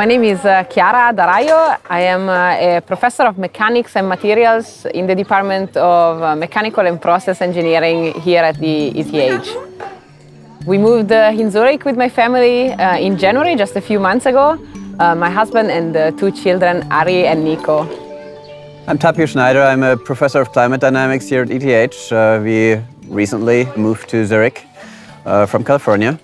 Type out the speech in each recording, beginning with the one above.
My name is uh, Chiara Daraio. I am uh, a professor of mechanics and materials in the Department of uh, Mechanical and Process Engineering here at the ETH. We moved uh, in Zurich with my family uh, in January, just a few months ago. Uh, my husband and two children, Ari and Nico. I'm Tapio Schneider. I'm a professor of climate dynamics here at ETH. We recently moved to Zurich from California.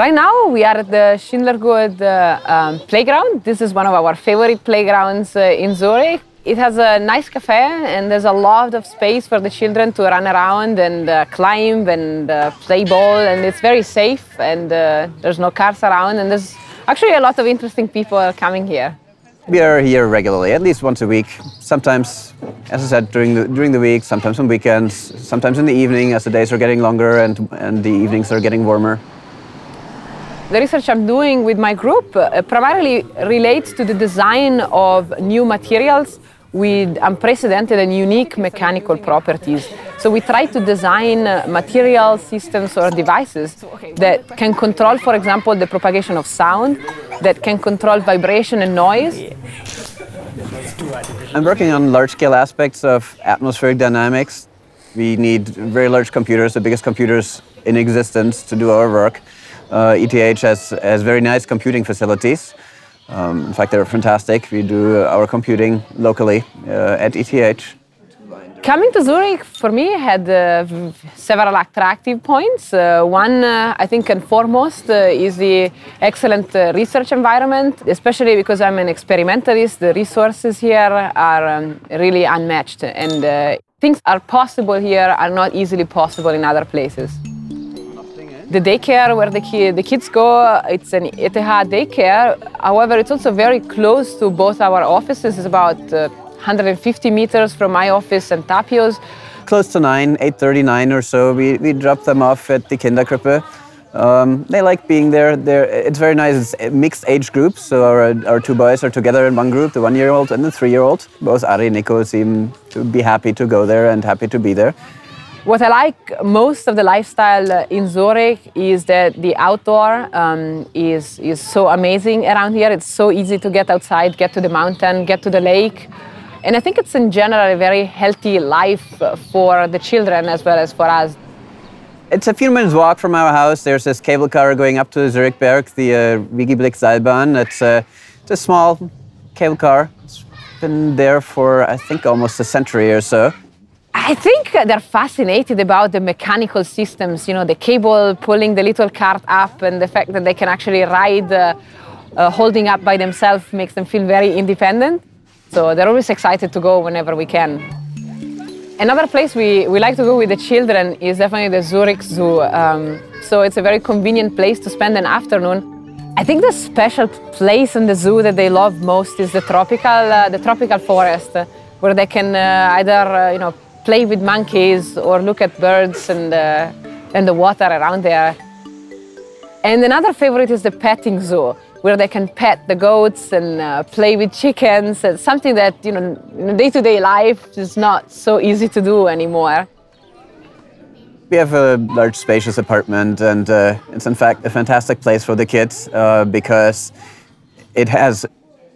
Right now, we are at the Schindlergut uh, um, playground. This is one of our favorite playgrounds uh, in Zurich. It has a nice cafe and there's a lot of space for the children to run around and uh, climb and uh, play ball and it's very safe and uh, there's no cars around and there's actually a lot of interesting people coming here. We are here regularly, at least once a week. Sometimes, as I said, during the, during the week, sometimes on weekends, sometimes in the evening as the days are getting longer and, and the evenings are getting warmer. The research I'm doing with my group uh, primarily relates to the design of new materials with unprecedented and unique mechanical properties. So we try to design uh, material systems or devices that can control, for example, the propagation of sound, that can control vibration and noise. I'm working on large-scale aspects of atmospheric dynamics. We need very large computers, the biggest computers in existence to do our work. Uh, ETH has, has very nice computing facilities. Um, in fact, they're fantastic. We do our computing locally uh, at ETH. Coming to Zurich for me had uh, several attractive points. Uh, one, uh, I think, and foremost, uh, is the excellent uh, research environment, especially because I'm an experimentalist. The resources here are um, really unmatched, and uh, things are possible here are not easily possible in other places. The daycare where the, ki- the kids go, it's an ETH daycare. However, it's also very close to both our offices. It's about uh, 150 meters from my office and Tapio's. Close to 9, 8.39 or so, we, we drop them off at the Kinderkrippe. Um, they like being there. They're, it's very nice. It's mixed age groups. So our, our two boys are together in one group, the one-year-old and the three-year-old. Both Ari and Nico seem to be happy to go there and happy to be there. What I like most of the lifestyle in Zurich is that the outdoor um, is, is so amazing around here. It's so easy to get outside, get to the mountain, get to the lake. And I think it's in general a very healthy life for the children as well as for us. It's a few minutes walk from our house. There's this cable car going up to Zurich Berg, the uh, Rigiblick Seilbahn. It's, uh, it's a small cable car. It's been there for, I think, almost a century or so. I think they're fascinated about the mechanical systems, you know, the cable pulling the little cart up and the fact that they can actually ride uh, uh, holding up by themselves makes them feel very independent. So they're always excited to go whenever we can. Another place we, we like to go with the children is definitely the Zurich Zoo. Um, so it's a very convenient place to spend an afternoon. I think the special place in the zoo that they love most is the tropical, uh, the tropical forest, uh, where they can uh, either, uh, you know, play with monkeys or look at birds and, uh, and the water around there. And another favorite is the petting zoo, where they can pet the goats and uh, play with chickens. It's something that, you know, in day-to-day life is not so easy to do anymore. We have a large, spacious apartment, and uh, it's in fact a fantastic place for the kids uh, because it has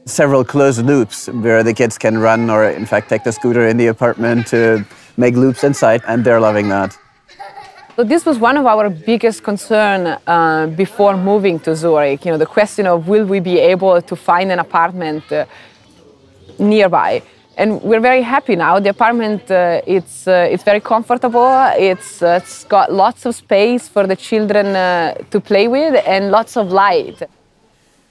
several closed loops where the kids can run or, in fact, take the scooter in the apartment to make loops inside, and they're loving that. So this was one of our biggest concern uh, before moving to Zurich. You know, the question of will we be able to find an apartment uh, nearby? And we're very happy now. The apartment uh, it's uh, it's very comfortable. It's uh, it's got lots of space for the children uh, to play with and lots of light.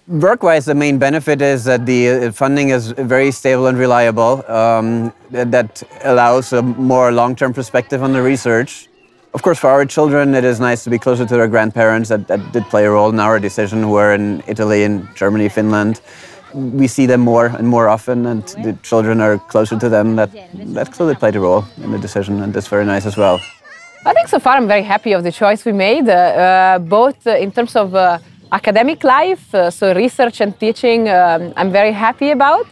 Work-wise, the main benefit is that the uh, funding is very stable and reliable. Um, that allows a more long-term perspective on the research. Of course, for our children, it is nice to be closer to their grandparents. That, that did play a role in our decision. Who are in Italy, in Germany, Finland. We see them more and more often, and the children are closer to them. That that clearly played a role in the decision, and that's very nice as well. I think so far I'm very happy of the choice we made, uh, uh, both in terms of uh, academic life, uh, so research and teaching, um, I'm very happy about.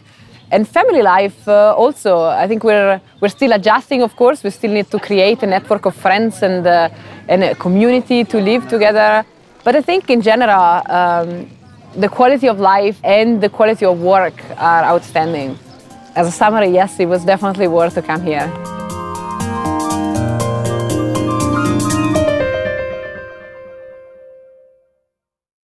And family life uh, also, I think we're, we're still adjusting, of course. We still need to create a network of friends and, uh, and a community to live together. But I think in general, um, the quality of life and the quality of work are outstanding. As a summary, yes, it was definitely worth to come here.